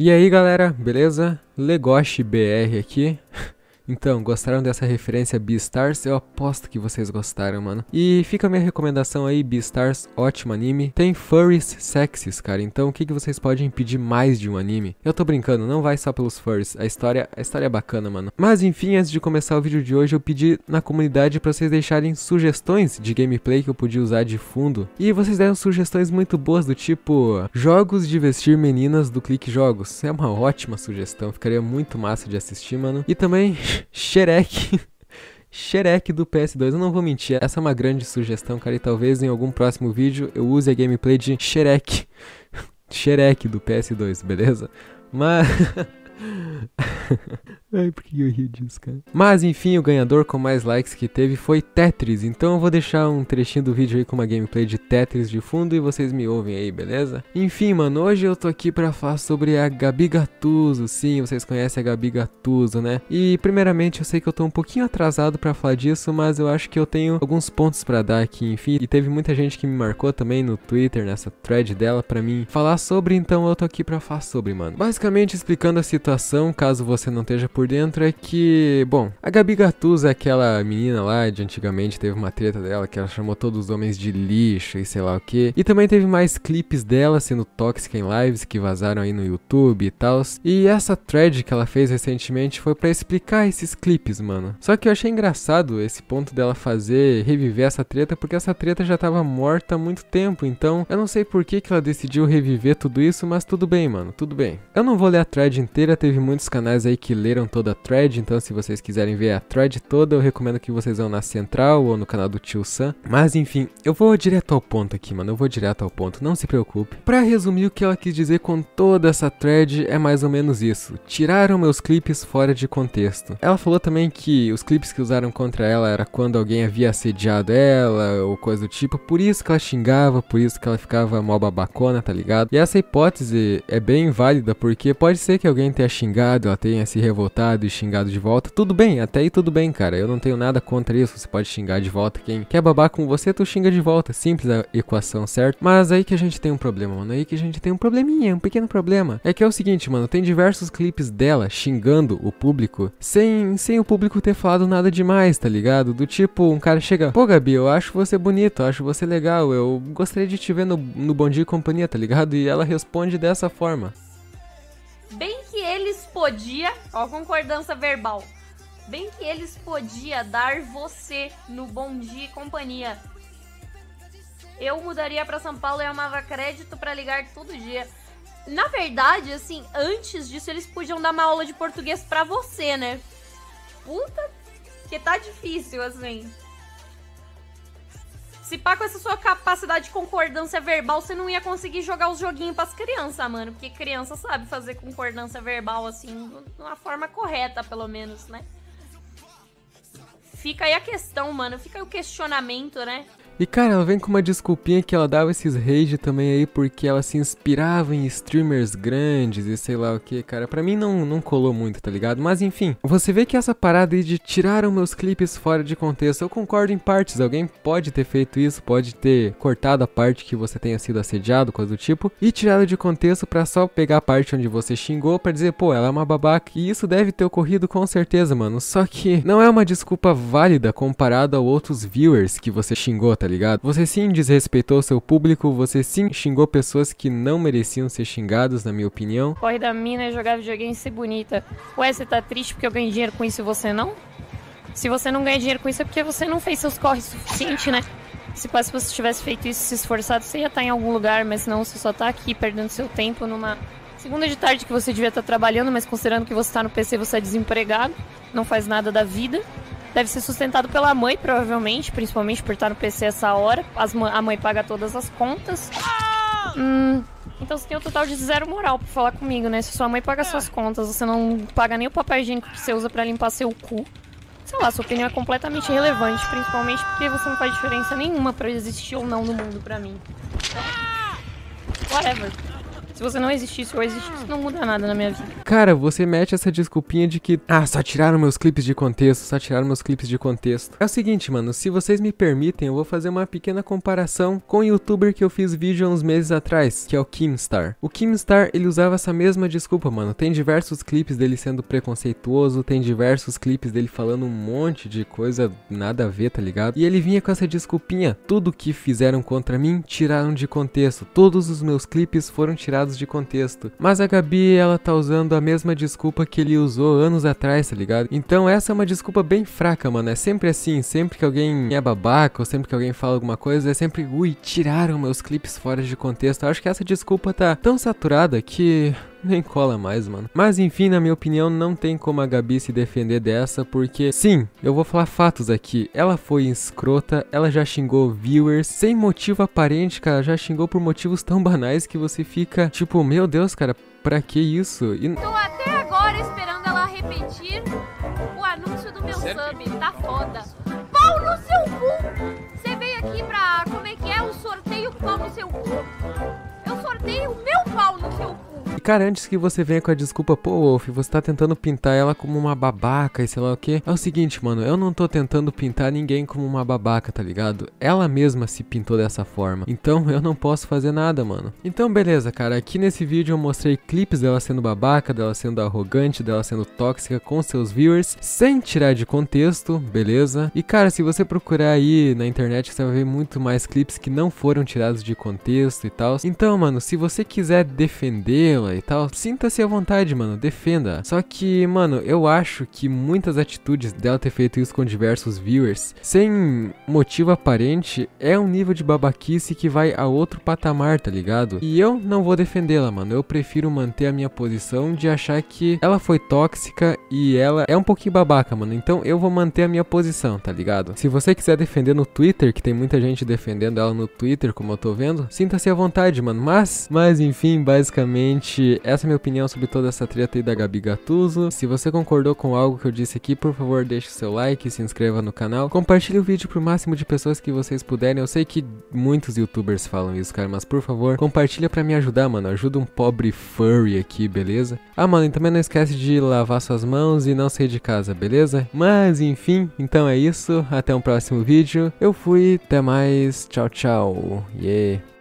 E aí galera, beleza? Legoshi BR aqui. Então, gostaram dessa referência Beastars? Eu aposto que vocês gostaram, mano. E fica a minha recomendação aí, Beastars, ótimo anime. Tem furries sexys, cara, então o que, que vocês podem pedir mais de um anime? Eu tô brincando, não vai só pelos furries, a história, a história é bacana, mano. Mas enfim, antes de começar o vídeo de hoje, eu pedi na comunidade pra vocês deixarem sugestões de gameplay que eu podia usar de fundo. E vocês deram sugestões muito boas do tipo, jogos de vestir meninas do Clique Jogos. É uma ótima sugestão, ficaria muito massa de assistir, mano. E também... Shrek. Shrek do PS2, eu não vou mentir, essa é uma grande sugestão, cara, e talvez em algum próximo vídeo eu use a gameplay de Shrek. Shrek do PS2, beleza? Mas... Ai, por que eu ri disso, cara? Mas enfim, o ganhador com mais likes que teve foi Tetris. Então eu vou deixar um trechinho do vídeo aí com uma gameplay de Tetris de fundo e vocês me ouvem aí, beleza? Enfim, mano, hoje eu tô aqui pra falar sobre a Gabi Gattuso. Sim, vocês conhecem a Gabi Gattuso, né? E primeiramente eu sei que eu tô um pouquinho atrasado pra falar disso, mas eu acho que eu tenho alguns pontos pra dar aqui, enfim. E teve muita gente que me marcou também no Twitter, nessa thread dela, pra mim falar sobre, então eu tô aqui pra falar sobre, mano. Basicamente explicando a situação, caso você não esteja por dentro é que, bom, a Gabi Gattuso é aquela menina lá de antigamente, teve uma treta dela que ela chamou todos os homens de lixo e sei lá o que. E também teve mais clipes dela sendo tóxica em lives que vazaram aí no YouTube e tal. E essa thread que ela fez recentemente foi para explicar esses clipes, mano. Só que eu achei engraçado esse ponto dela fazer reviver essa treta, porque essa treta já tava morta há muito tempo. Então eu não sei por que, que ela decidiu reviver tudo isso, mas tudo bem, mano, tudo bem. Eu não vou ler a thread inteira, teve muitos canais aí que leram toda a thread, então se vocês quiserem ver a thread toda, eu recomendo que vocês vão na Central ou no canal do Tio Sam. Mas enfim, eu vou direto ao ponto aqui, mano, eu vou direto ao ponto, não se preocupe. Pra resumir o que ela quis dizer com toda essa thread é mais ou menos isso. Tiraram meus clipes fora de contexto. Ela falou também que os clipes que usaram contra ela era quando alguém havia assediado ela ou coisa do tipo, por isso que ela xingava, por isso que ela ficava mó babacona, tá ligado? E essa hipótese é bem válida porque pode ser que alguém tenha xingado, ela tenha se revoltado e xingado de volta, tudo bem, até aí tudo bem, cara. Eu não tenho nada contra isso. Você pode xingar de volta. Quem quer babar com você, tu xinga de volta. Simples a equação, certo? Mas aí que a gente tem um problema, mano. Aí que a gente tem um probleminha, um pequeno problema. É que é o seguinte, mano. Tem diversos clipes dela xingando o público sem, sem o público ter falado nada demais, tá ligado? Do tipo, um cara chega, pô, Gabi, eu acho você bonito, eu acho você legal, eu gostaria de te ver no, no Bom Dia e Companhia, tá ligado? E ela responde dessa forma. Podia, ó, concordância verbal. Bem que eles podia dar você no Bom Dia e Companhia. Eu mudaria para São Paulo e amava crédito para ligar todo dia. Na verdade, assim, antes disso eles podiam dar uma aula de português para você, né? Puta, que tá difícil assim. Se pá com essa sua capacidade de concordância verbal, você não ia conseguir jogar os joguinhos pras crianças, mano. Porque criança sabe fazer concordância verbal, assim, de uma forma correta, pelo menos, né? Fica aí a questão, mano. Fica aí o questionamento, né? E cara, ela vem com uma desculpinha que ela dava esses rage também aí porque ela se inspirava em streamers grandes e sei lá o que, cara. Pra mim não, não colou muito, tá ligado? Mas enfim, você vê que essa parada aí de tiraram meus clipes fora de contexto, eu concordo em partes. Alguém pode ter feito isso, pode ter cortado a parte que você tenha sido assediado, coisa do tipo, e tirado de contexto pra só pegar a parte onde você xingou pra dizer, pô, ela é uma babaca. E isso deve ter ocorrido com certeza, mano. Só que não é uma desculpa válida comparado a outros viewers que você xingou, tá ligado? Você sim desrespeitou seu público, você sim xingou pessoas que não mereciam ser xingados, na minha opinião. Corre da mina e jogar videogame e ser bonita. Ué, você tá triste porque eu ganhei dinheiro com isso e você não? Se você não ganha dinheiro com isso é porque você não fez seus corres suficiente, né? Se se você tivesse feito isso, se esforçado, você ia estar em algum lugar, mas não, você só tá aqui perdendo seu tempo numa segunda de tarde que você devia estar trabalhando, mas considerando que você tá no PC, você é desempregado, não faz nada da vida. Deve ser sustentado pela mãe, provavelmente, principalmente por estar no PC essa hora. As, a mãe paga todas as contas. Hum, então você tem um total de zero moral pra falar comigo, né? Se sua mãe paga suas contas, você não paga nem o papel higiênico que você usa para limpar seu cu. Sei lá, sua opinião é completamente irrelevante, principalmente porque você não faz diferença nenhuma para existir ou não no mundo pra mim. Então, whatever. Se você não existisse ou existisse, não muda nada na minha vida. Cara, você mete essa desculpinha de que, ah, só tiraram meus clipes de contexto, só tiraram meus clipes de contexto. É o seguinte, mano, se vocês me permitem, eu vou fazer uma pequena comparação com o youtuber que eu fiz vídeo há uns meses atrás, que é o Kimstar. O Kimstar, ele usava essa mesma desculpa, mano. Tem diversos clipes dele sendo preconceituoso, tem diversos clipes dele falando um monte de coisa nada a ver, tá ligado? E ele vinha com essa desculpinha, tudo que fizeram contra mim, tiraram de contexto. Todos os meus clipes foram tirados de contexto. Mas a Gabi, ela tá usando a mesma desculpa que ele usou anos atrás, tá ligado? Então essa é uma desculpa bem fraca, mano. É sempre assim, sempre que alguém é babaca ou sempre que alguém fala alguma coisa, é sempre, ui, tiraram meus clipes fora de contexto. Eu acho que essa desculpa tá tão saturada que nem cola mais, mano. Mas enfim, na minha opinião, não tem como a Gabi se defender dessa, porque sim, eu vou falar fatos aqui. Ela foi escrota, ela já xingou viewers sem motivo aparente, cara. Já xingou por motivos tão banais que você fica tipo, meu Deus, cara, pra que isso? E... Tô até agora esperando ela repetir o anúncio do meu sub, tá foda. Pau no seu cu! Você veio aqui pra, como é que é, o sorteio pau no seu cu? Cara, antes que você venha com a desculpa, pô, Wolf, você tá tentando pintar ela como uma babaca e sei lá o que. É o seguinte, mano, eu não tô tentando pintar ninguém como uma babaca, tá ligado? Ela mesma se pintou dessa forma. Então eu não posso fazer nada, mano. Então beleza, cara, aqui nesse vídeo eu mostrei clipes dela sendo babaca, dela sendo arrogante, dela sendo tóxica com seus viewers, sem tirar de contexto, beleza? E cara, se você procurar aí na internet, você vai ver muito mais clipes que não foram tirados de contexto e tal. Então, mano, se você quiser defendê-la, e tal, sinta-se à vontade, mano, defenda. Só que, mano, eu acho que muitas atitudes dela ter feito isso com diversos viewers, sem motivo aparente, é um nível de babaquice que vai a outro patamar, tá ligado? E eu não vou defendê-la, mano. Eu prefiro manter a minha posição de achar que ela foi tóxica e ela é um pouquinho babaca, mano. Então eu vou manter a minha posição, tá ligado? Se você quiser defender no Twitter, que tem muita gente defendendo ela no Twitter, como eu tô vendo, sinta-se à vontade, mano. Mas, mas enfim, basicamente Essa é a minha opinião sobre toda essa treta aí da Gabi Gatuso. Se você concordou com algo que eu disse aqui, por favor, deixe seu like, se inscreva no canal. Compartilhe o vídeo pro máximo de pessoas que vocês puderem. Eu sei que muitos youtubers falam isso, cara, mas por favor, compartilha pra me ajudar, mano. Ajuda um pobre furry aqui, beleza? Ah, mano, e também não esquece de lavar suas mãos e não sair de casa, beleza? Mas, enfim, então é isso. Até um próximo vídeo. Eu fui, até mais. Tchau, tchau. Yeah.